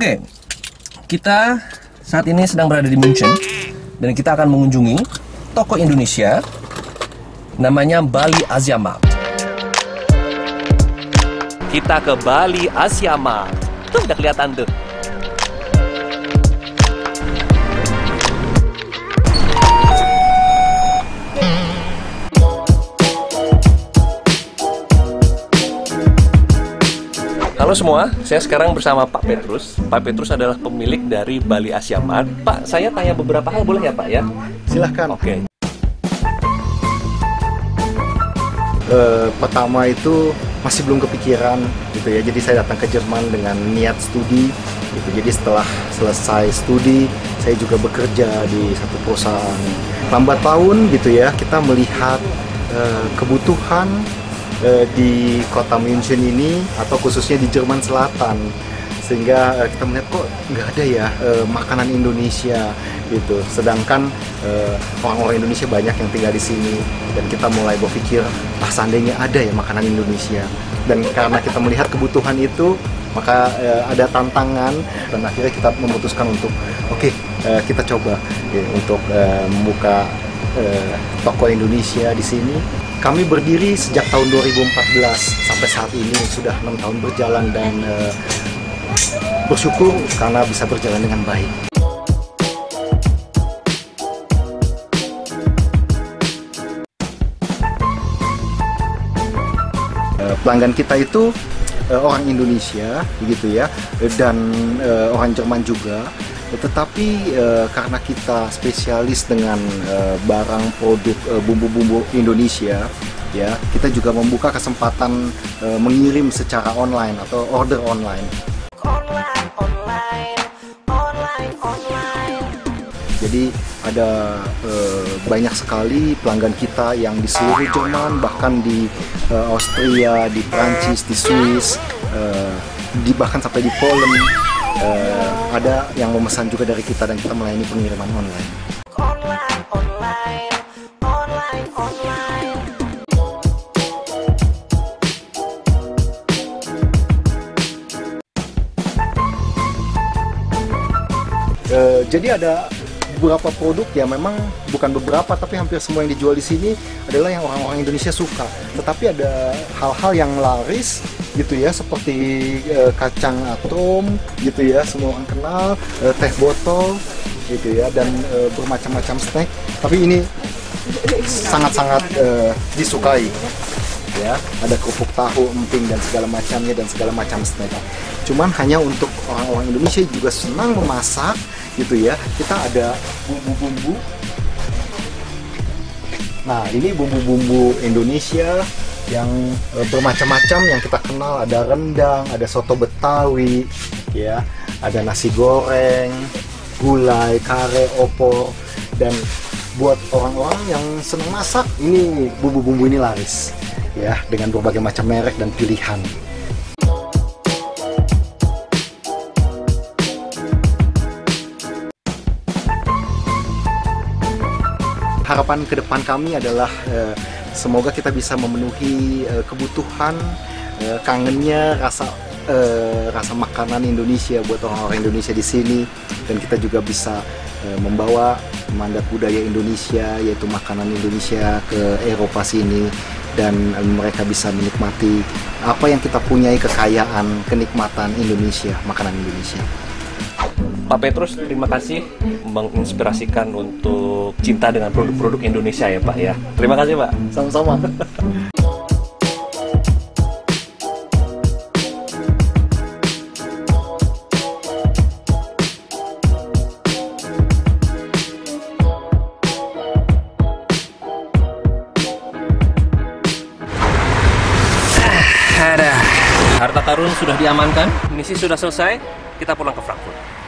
Oke, kita saat ini sedang berada di Munchen dan kita akan mengunjungi toko Indonesia namanya Bali Asia Mart. Kita ke Bali Asia Mart. Tuh udah kelihatan tuh. Halo semua, saya sekarang bersama Pak Petrus. Pak Petrus adalah pemilik dari Bali Asia Mart. Pak, saya tanya beberapa hal boleh ya Pak ya? Silahkan. Oke. Eh, pertama itu masih belum kepikiran gitu ya. Jadi saya datang ke Jerman dengan niat studi gitu. Jadi setelah selesai studi, saya juga bekerja di satu perusahaan. Lambat tahun gitu ya, kita melihat eh, kebutuhan eh, di kota München ini atau khususnya di Jerman Selatan. Sehingga eh, kita melihat kok nggak ada ya eh, makanan Indonesia gitu. Sedangkan orang-orang Indonesia banyak yang tinggal di sini. Dan kita mulai berpikir ah seandainya ada ya makanan Indonesia. Dan karena kita melihat kebutuhan itu maka eh, ada tantangan. Dan akhirnya kita memutuskan untuk oke eh, kita coba ya, untuk eh, membuka eh, toko Indonesia di sini kami berdiri sejak tahun 2014 sampai saat ini sudah enam tahun berjalan dan eh, bersyukur karena bisa berjalan dengan baik. Eh, Pelanggan kita itu eh, orang Indonesia, begitu ya, dan orang Jerman juga. Tetapi eh, karena kita spesialis dengan eh, barang produk eh, bumbu-bumbu Indonesia, ya, kita juga membuka kesempatan eh, mengirim secara online atau order online. online, online, online, online. Jadi ada eh, banyak sekali pelanggan kita yang di seluruh Jerman, bahkan di eh, Austria, di Prancis, di Swiss, eh, di bahkan sampai di Poland. Eh, ada yang memesan juga dari kita dan kita melayani pengiriman online. Eh, jadi ada beberapa produk ya memang bukan beberapa tapi hampir semua yang dijual di sini adalah yang orang-orang Indonesia suka. Tetapi ada hal-hal yang laris gitu ya seperti eh, kacang atom gitu ya semua orang kenal eh, teh botol gitu ya dan eh, bermacam-macam snack. Tapi ini sangat-sangat eh, disukai ya ada kerupuk tahu emping dan segala macamnya dan segala macam snack cuman hanya untuk orang-orang Indonesia juga senang memasak gitu ya. Kita ada bumbu-bumbu. Nah ini bumbu-bumbu Indonesia yang eh, bermacam-macam. Yang kita kenal ada rendang ada soto betawi ya. Ada nasi goreng gulai kare opor dan buat orang-orang yang senang masak ini bumbu-bumbu ini laris ya. Dengan berbagai macam merek dan pilihan. Harapan ke depan kami adalah eh, semoga kita bisa memenuhi eh, kebutuhan eh, kangennya rasa eh, rasa makanan Indonesia buat orang-orang Indonesia di sini dan kita juga bisa membawa mandat budaya Indonesia yaitu makanan Indonesia ke Eropa sini dan mereka bisa menikmati apa yang kita punyai kekayaan kenikmatan Indonesia makanan Indonesia. Pak Petrus, terima kasih menginspirasikan untuk cinta dengan produk-produk Indonesia ya Pak ya. Terima kasih Pak. Sama-sama. Harta karun sudah diamankan, misi sudah selesai, kita pulang ke Frankfurt.